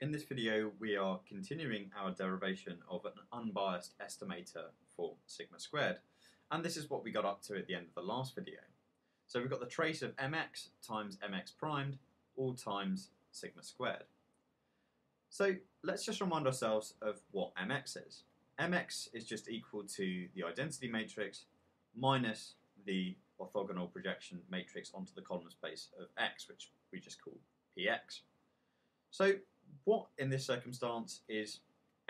In this video we are continuing our derivation of an unbiased estimator for sigma squared and this is what we got up to at the end of the last video. So we've got the trace of mx times mx primed all times sigma squared. So let's just remind ourselves of what mx is. mx is just equal to the identity matrix minus the orthogonal projection matrix onto the column space of x, which we just call px. So what in this circumstance is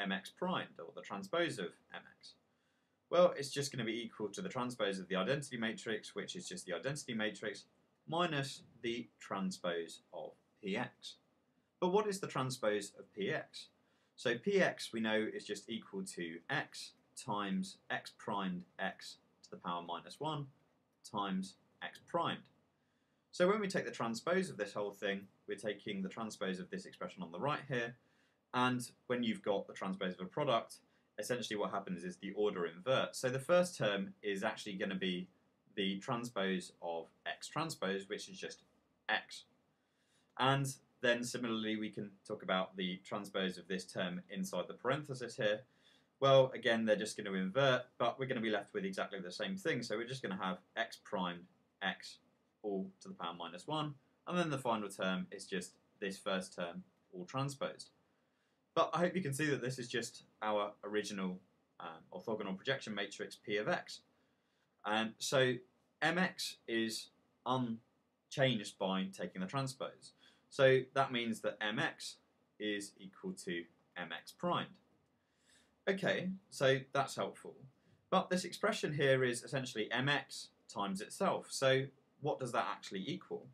mx primed, or the transpose of mx? Well, it's just going to be equal to the transpose of the identity matrix, which is just the identity matrix, minus the transpose of px. But what is the transpose of px? So px we know is just equal to x times x primed x to the power minus 1 times x primed. So when we take the transpose of this whole thing, we're taking the transpose of this expression on the right here, and when you've got the transpose of a product, essentially what happens is the order inverts. So the first term is actually going to be the transpose of x transpose, which is just x. And then similarly, we can talk about the transpose of this term inside the parenthesis here. Well, again, they're just going to invert, but we're going to be left with exactly the same thing. So we're just going to have x prime x all to the power minus 1, and then the final term is just this first term all transposed. But I hope you can see that this is just our original um, orthogonal projection matrix P of x. And so mx is unchanged by taking the transpose. So that means that mx is equal to mx primed. Okay, so that's helpful. But this expression here is essentially mx times itself. So what does that actually equal?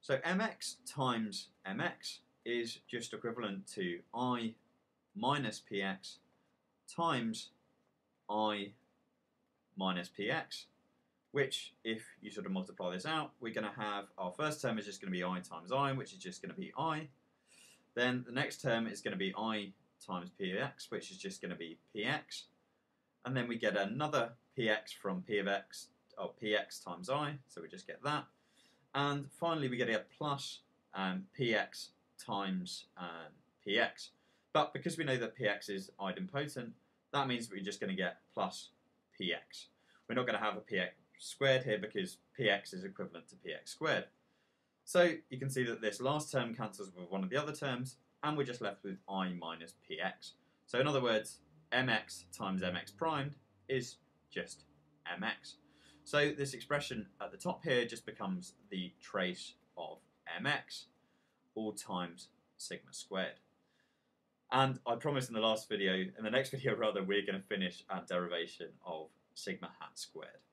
So mx times mx is just equivalent to i minus px times i minus px, which if you sort of multiply this out, we're going to have our first term is just going to be i times i, which is just going to be i. Then the next term is going to be i times px, which is just going to be px. And then we get another px from p of x of px times i, so we just get that. And finally we get a plus um, px times um, px. But because we know that px is idempotent, that means we're just going to get plus px. We're not going to have a px squared here because px is equivalent to px squared. So you can see that this last term cancels with one of the other terms, and we're just left with i minus px. So in other words, mx times mx primed is just mx. So this expression at the top here just becomes the trace of mx all times sigma squared. And I promised in the last video, in the next video rather, we're going to finish our derivation of sigma hat squared.